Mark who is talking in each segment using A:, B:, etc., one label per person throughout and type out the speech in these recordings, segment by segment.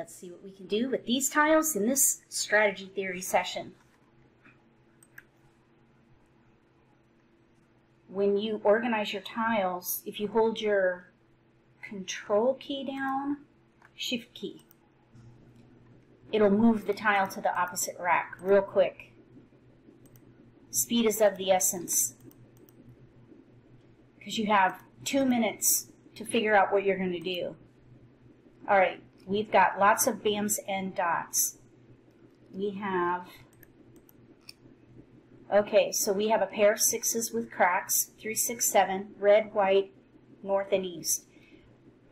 A: Let's see what we can do with these tiles in this strategy theory session. When you organize your tiles, if you hold your control key down, shift key, it'll move the tile to the opposite rack real quick. Speed is of the essence because you have two minutes to figure out what you're going to do. All right, we've got lots of BAMs and dots. We have, okay, so we have a pair of sixes with cracks, three, six, seven, red, white, north, and east.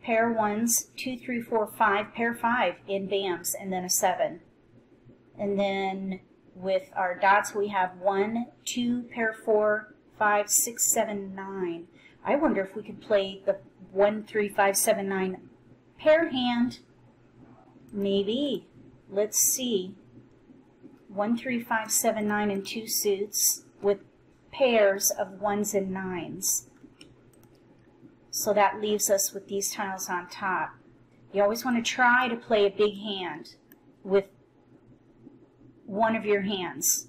A: Pair ones, two, three, four, five, pair five in BAMs, and then a seven. And then with our dots, we have one, two, pair four, five, six, seven, nine. I wonder if we could play the one, three, five, seven, nine pair hand Maybe. Let's see. One, three, five, seven, nine, and two suits with pairs of ones and nines. So that leaves us with these tiles on top. You always want to try to play a big hand with one of your hands.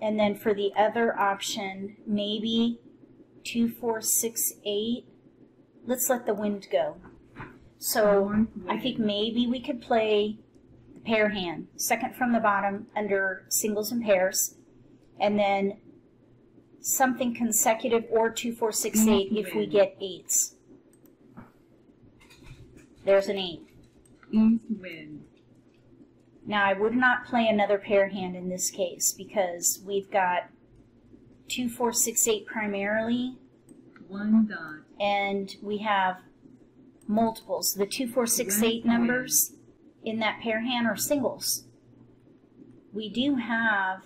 A: And then for the other option, maybe two, four, six, eight. Let's let the wind go. So I think maybe we could play the pair hand, second from the bottom under singles and pairs, and then something consecutive or two, four, six, eight if we get eights. There's an eight.
B: Wind.
A: Now I would not play another pair hand in this case because we've got two, four, six, eight primarily,
B: One dot.
A: and we have multiples. The 2, 4, 6, 8 numbers in that pair hand are singles. We do have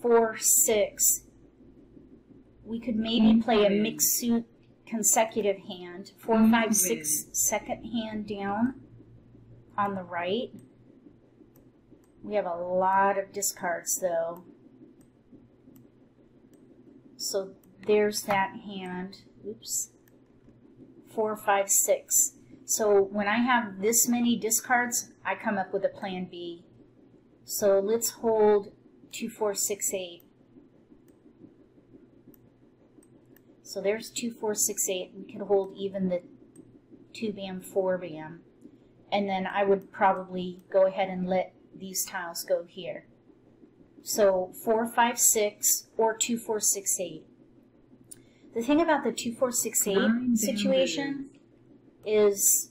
A: 4, 6. We could maybe mm-hmm. play a mixed suit consecutive hand. 4, mm-hmm. 5, 6, second hand down on the right. We have a lot of discards though. So there's that hand. Oops four, five, six. So when I have this many discards, I come up with a plan B. So let's hold two, four, six, eight. So there's two, four, six, eight. We could hold even the two bam, four bam. And then I would probably go ahead and let these tiles go here. So four, five, six, or two, four, six, eight. The thing about the 2468 situation is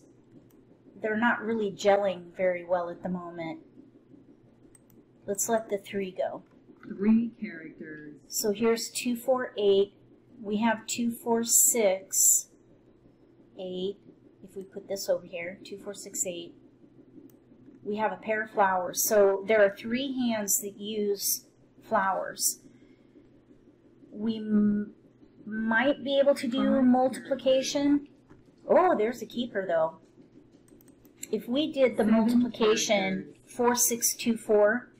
A: they're not really gelling very well at the moment. Let's let the 3 go.
B: Three characters.
A: So here's 248. We have 246. 8. If we put this over here, 2468. We have a pair of flowers. So there are three hands that use flowers. We might be able to do multiplication. Oh, there's a keeper though. If we did the multiplication 4624,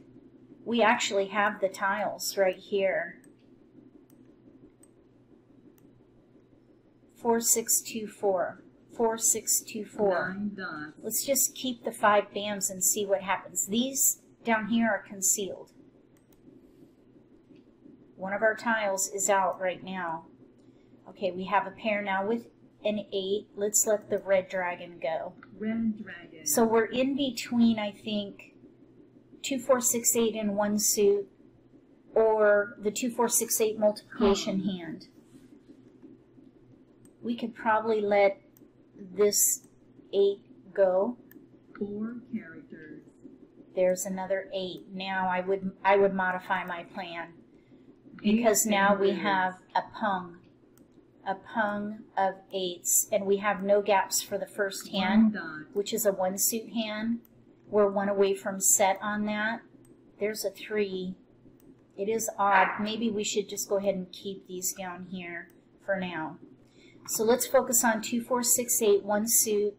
A: we actually have the tiles right here. 4624. 4624. Let's just keep the five BAMs and see what happens. These down here are concealed. One of our tiles is out right now. Okay, we have a pair now with an 8. Let's let the red dragon go.
B: Red dragon.
A: So we're in between, I think, 2468 in one suit or the 2468 multiplication oh. hand. We could probably let this 8 go.
B: Four characters.
A: There's another 8. Now I would I would modify my plan because now we have a pung a pung of eights, and we have no gaps for the first hand, which is a one suit hand. We're one away from set on that. There's a three. It is odd. Maybe we should just go ahead and keep these down here for now. So let's focus on two, four, six, eight, one suit.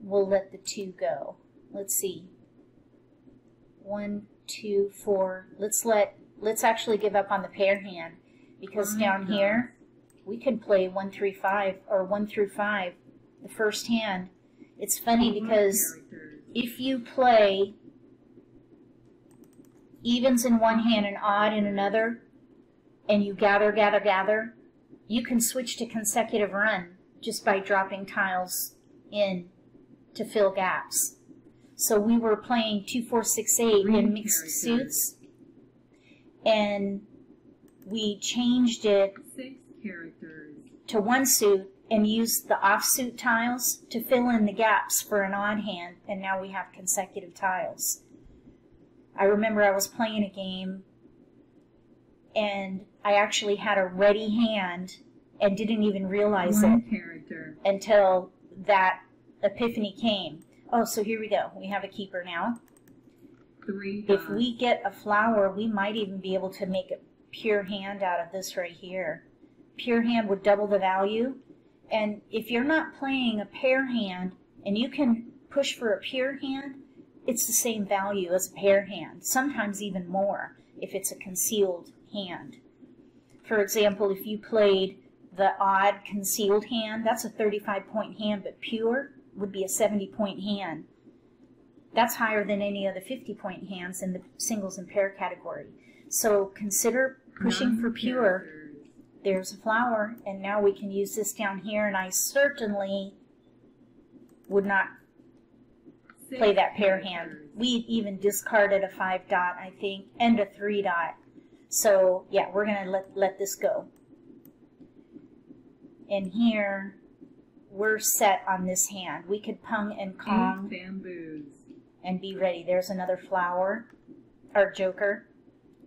A: We'll let the two go. Let's see. One, two, four. Let's let, let's actually give up on the pair hand because down here, we could play one through five or one through five, the first hand. It's funny mm-hmm. because if you play evens in one hand and odd in another, and you gather, gather, gather, you can switch to consecutive run just by dropping tiles in to fill gaps. So we were playing 2468
B: Three
A: in mixed
B: characters.
A: suits, and we changed it
B: Six characters.
A: to one suit and used the offsuit tiles to fill in the gaps for an odd hand, and now we have consecutive tiles. I remember I was playing a game and I actually had a ready hand and didn't even realize
B: One
A: it
B: character.
A: until that epiphany came. Oh, so here we go. We have a keeper now.
B: Three
A: If we get a flower, we might even be able to make a pure hand out of this right here. Pure hand would double the value. And if you're not playing a pair hand and you can push for a pure hand, it's the same value as a pair hand, sometimes even more if it's a concealed hand. For example, if you played the odd concealed hand, that's a 35 point hand, but pure would be a 70 point hand. That's higher than any of the 50 point hands in the singles and pair category. So consider pushing for pure. There's a flower, and now we can use this down here, and I certainly would not play that pair hand. We even discarded a five dot, I think, and a three dot. So yeah, we're gonna let let this go. And here, we're set on this hand. We could pung and kong
B: bamboos.
A: and be ready. There's another flower, or joker,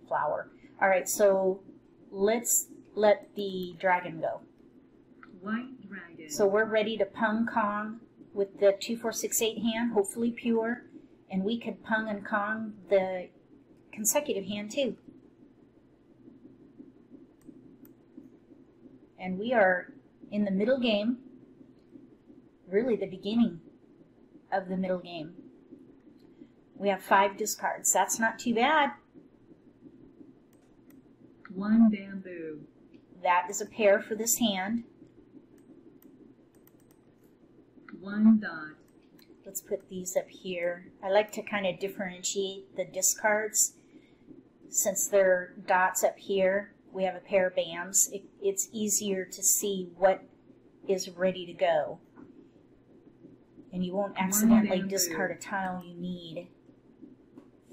A: flower. All right, so let's let the dragon go.
B: White dragon.
A: So we're ready to pung kong with the 2468 hand, hopefully pure, and we could pung and kong the consecutive hand too. And we are in the middle game, really the beginning of the middle game. We have five discards. That's not too bad.
B: One bamboo.
A: That is a pair for this hand.
B: One dot.
A: Let's put these up here. I like to kind of differentiate the discards. Since they're dots up here, we have a pair of BAMs. It, it's easier to see what is ready to go. And you won't accidentally discard a tile you need.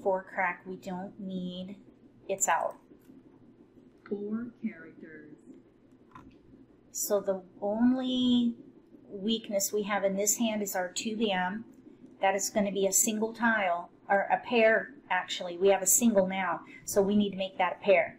A: Four crack we don't need. It's out.
B: Four characters.
A: So the only weakness we have in this hand is our 2 bam. That is going to be a single tile, or a pair actually. We have a single now, so we need to make that a pair.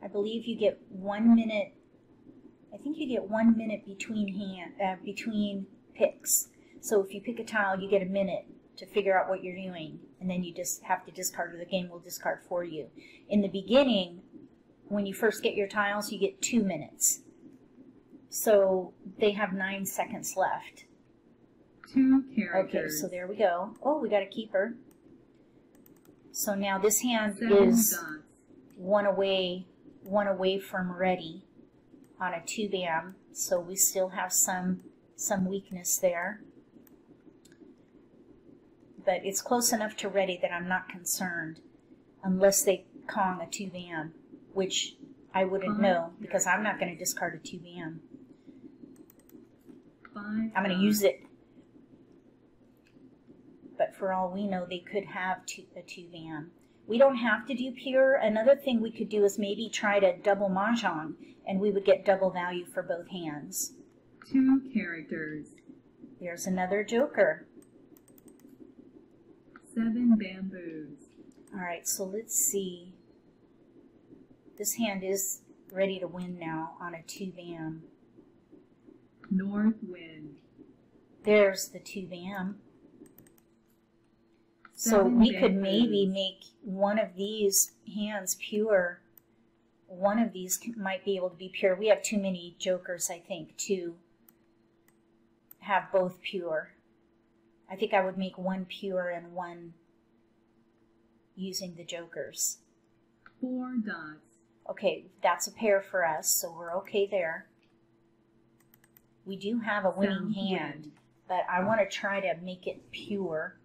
A: I believe you get one minute. I think you get one minute between hand uh, between picks. So if you pick a tile, you get a minute to figure out what you're doing, and then you just have to discard, or the game will discard for you. In the beginning, when you first get your tiles, you get two minutes. So they have nine seconds left.
B: Two characters.
A: Okay, so there we go. Oh, we got a keeper. So now this hand
B: Seven
A: is
B: dots.
A: one away one away from ready on a two bam so we still have some some weakness there. But it's close enough to ready that I'm not concerned unless they Kong a two bam which I wouldn't mm-hmm. know because I'm not going to discard a two bam. I'm going to use it. But for all we know they could have two, a two bam we don't have to do pure. Another thing we could do is maybe try to double mahjong, and we would get double value for both hands.
B: Two characters.
A: There's another joker.
B: Seven bamboos.
A: All right, so let's see. This hand is ready to win now on a two bam.
B: North wind.
A: There's the two bam. So we could maybe make one of these hands pure. One of these might be able to be pure. We have too many jokers, I think, to have both pure. I think I would make one pure and one using the jokers.
B: Four dots.
A: Okay, that's a pair for us, so we're okay there. We do have a winning
B: South
A: hand,
B: wind.
A: but I want to try to make it pure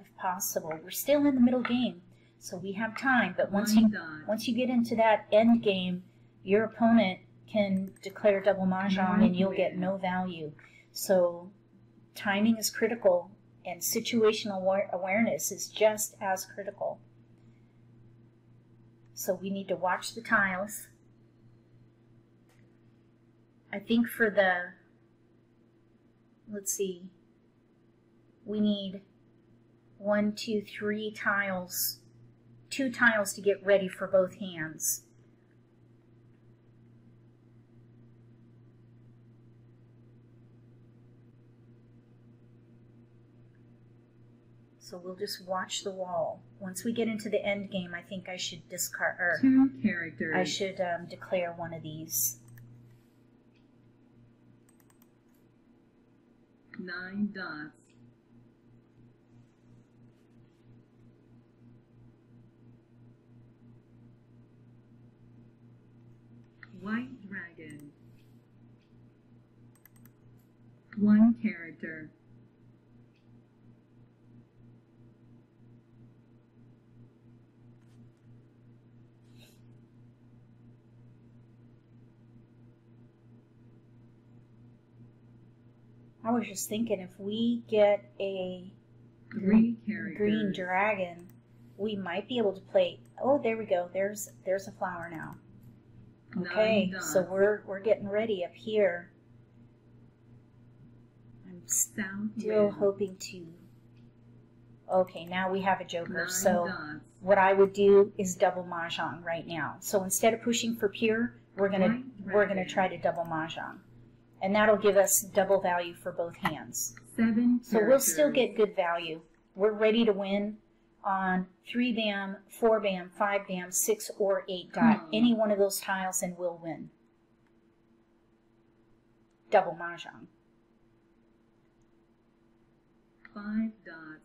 A: if possible. We're still in the middle game, so we have time, but once
B: One
A: you
B: dot.
A: once you get into that end game, your opponent can declare double mahjong and you'll get no value. So timing is critical and situational aware- awareness is just as critical. So we need to watch the tiles. I think for the, let's see, we need one, two, three tiles, two tiles to get ready for both hands. So we'll just watch the wall. Once we get into the end game, I think I should discard, or
B: Two characters.
A: I should um, declare one of these.
B: Nine dots. White dragon. One character.
A: I was just thinking if we get a
B: characters.
A: green dragon, we might be able to play. Oh, there we go. There's there's a flower now. Okay, so we're we're getting ready up here. I'm still
B: wind.
A: hoping to. Okay, now we have a joker.
B: Nine
A: so
B: dots.
A: what I would do is double mahjong right now. So instead of pushing for pure, we're gonna
B: White
A: we're gonna try to double mahjong, and that'll give us double value for both hands.
B: Seven
A: So we'll still get good value. We're ready to win on three bam, four bam, five bam, six or eight dot.
B: Hmm.
A: Any one of those tiles, and we'll win. Double mahjong.
B: Five dots.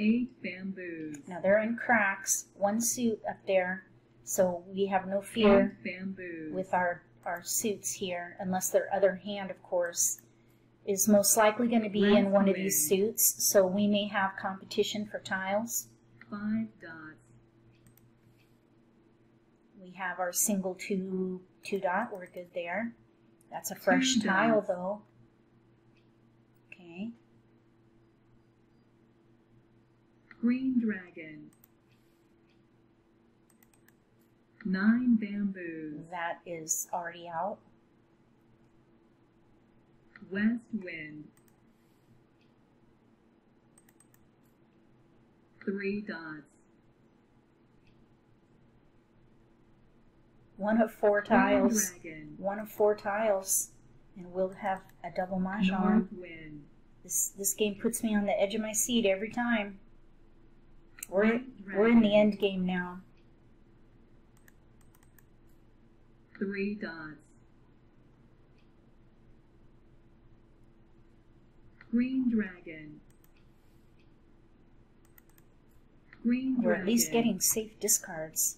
B: Eight bamboos.
A: Now they're in cracks. One suit up there, so we have no fear with our our suits here, unless their other hand, of course, is most likely going to be in one of these suits. So we may have competition for tiles.
B: Five dots.
A: We have our single two two dot. We're good there. That's a fresh
B: Two
A: tile
B: dots.
A: though. Okay.
B: Green dragon. Nine bamboos.
A: That is already out.
B: West wind. Three dots.
A: One of four tiles.
B: dragon.
A: One of four tiles. And we'll have a double mahjong.
B: North wind.
A: This this game puts me on the edge of my seat every time. We're
B: White
A: we're in the end game now.
B: Three dots. Green dragon. Green
A: We're
B: dragon.
A: at least getting safe discards.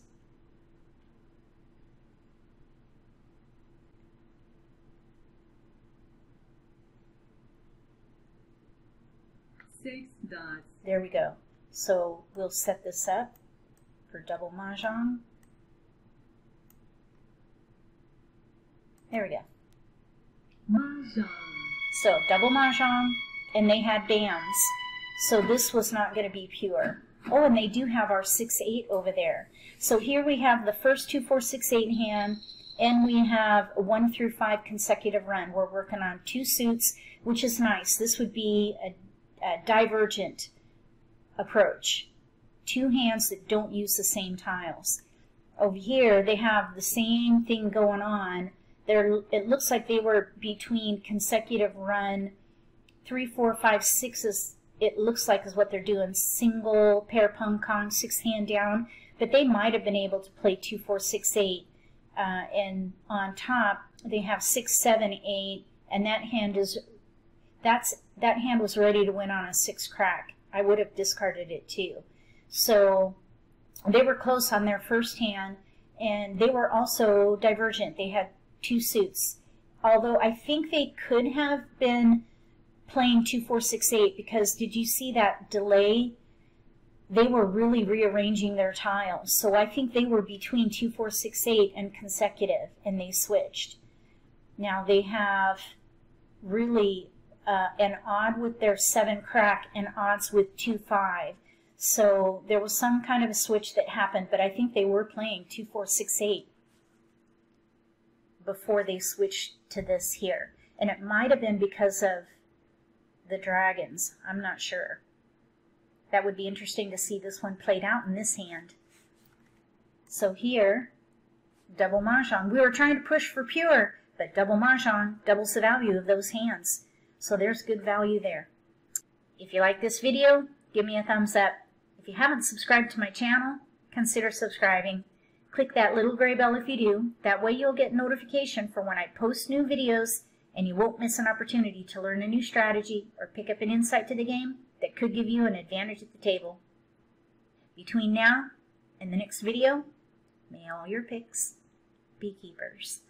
B: six dots.
A: There we go. So we'll set this up for double mahjong. There we go.
B: Mahjong.
A: So double mahjong, and they had bams. So this was not going to be pure. Oh, and they do have our six eight over there. So here we have the first two four six eight hand, and we have a one through five consecutive run. We're working on two suits, which is nice. This would be a, a divergent approach. Two hands that don't use the same tiles. Over here, they have the same thing going on. It looks like they were between consecutive run three, four, five, sixes. It looks like is what they're doing. Single pair pong kong, six hand down. But they might have been able to play two, four, six, eight uh, and on top they have six, seven, eight, and that hand is that's that hand was ready to win on a six crack. I would have discarded it too. So they were close on their first hand, and they were also divergent. They had two suits. Although I think they could have been playing two, four, six, eight because did you see that delay? They were really rearranging their tiles. So I think they were between two, four, six, eight and consecutive, and they switched. Now they have really uh, an odd with their seven crack and odds with two, five. So there was some kind of a switch that happened, but I think they were playing two, four, six, eight before they switched to this here. And it might have been because of the dragons. I'm not sure. That would be interesting to see this one played out in this hand. So here, double mahjong. We were trying to push for pure, but double mahjong doubles the value of those hands. So there's good value there. If you like this video, give me a thumbs up. If you haven't subscribed to my channel, consider subscribing. Click that little gray bell if you do. That way you'll get notification for when I post new videos and you won't miss an opportunity to learn a new strategy or pick up an insight to the game that could give you an advantage at the table. Between now and the next video, may all your picks be keepers.